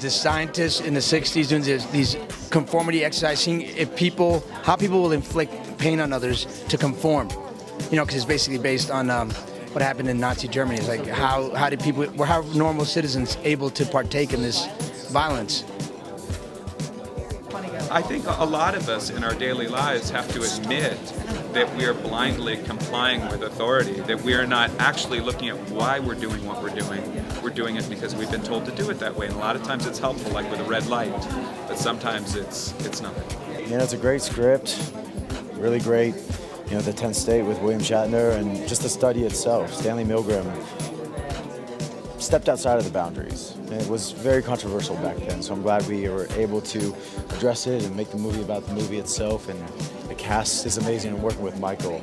the scientists in the 60s doing this, these conformity exercises, seeing if people, how people will inflict pain on others to conform. You know, because it's basically based on um, what happened in Nazi Germany. It's like how, how did people, were how normal citizens able to partake in this violence? I think a lot of us in our daily lives have to admit that we are blindly complying with authority, that we are not actually looking at why we're doing what we're doing. We're doing it because we've been told to do it that way. And a lot of times it's helpful, like with a red light, but sometimes it's it's not. Yeah, it's a great script, really great. You know, the 10th State with William Shatner and just the study itself. Stanley Milgram stepped outside of the boundaries. And it was very controversial back then, so I'm glad we were able to address it and make the movie about the movie itself. And the cast is amazing, and working with Michael,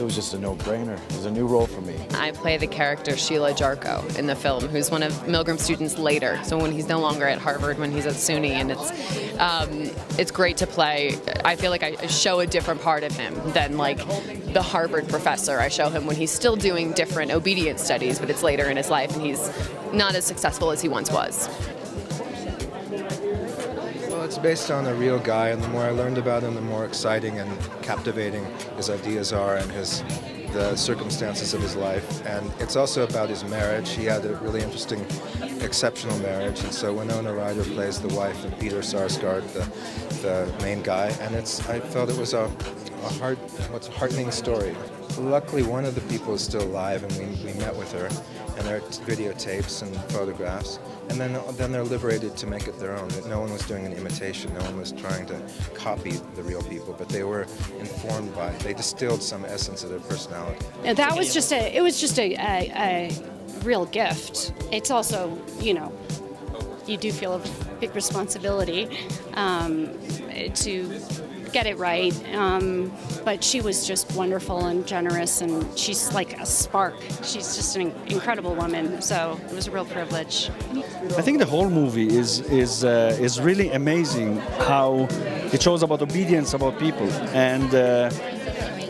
it was just a no-brainer. It was a new role for me. I play the character Sheila Jarko in the film, who's one of Milgram's students later. So when he's no longer at Harvard, when he's at SUNY, and it's um, it's great to play. I feel like I show a different part of him than like the Harvard professor. I show him when he's still doing different obedience studies, but it's later in his life, and he's not as successful as he once was. Well, it's based on a real guy, and the more I learned about him, the more exciting and captivating his ideas are and his the circumstances of his life. And it's also about his marriage. He had a really interesting, exceptional marriage. And so Winona Ryder plays the wife of Peter Sarsgaard, the, the main guy. And it's I felt it was a, a heart, what's a heartening story. Luckily, one of the people is still alive, and we, we met with her, and there are videotapes and photographs. And then, then they're liberated to make it their own. No one was doing an imitation. No one was trying to copy the real people, but they were informed by. They distilled some essence of their personality. And that was just a. It was just a, a, a real gift. It's also, you know, you do feel a big responsibility um, to get it right. Um, but she was just wonderful and generous, and she's like a spark. She's just an incredible woman. So it was a real privilege. I think the whole movie is is uh, is really amazing how it shows about obedience about people and. Uh,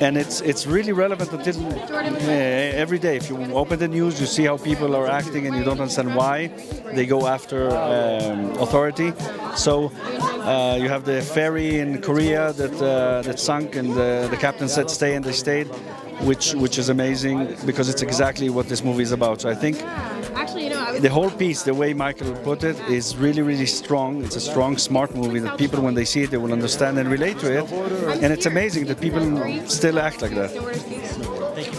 and it's it's really relevant until uh, every day. If you open the news, you see how people are acting, and you don't understand why they go after um, authority. So uh, you have the ferry in Korea that uh, that sunk, and the, the captain said stay, and they stayed, which which is amazing because it's exactly what this movie is about. So I think the whole piece, the way Michael put it, is really, really strong. It's a strong, smart movie that people, when they see it, they will understand and relate to it. And it's amazing that people still act like that.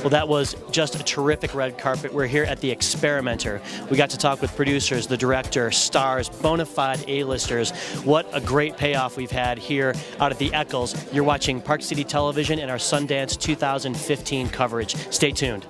Well, that was just a terrific red carpet. We're here at the Experimenter. We got to talk with producers, the director, stars, bona fide A-listers. What a great payoff we've had here out at the Eccles. You're watching Park City Television and our Sundance 2015 coverage. Stay tuned.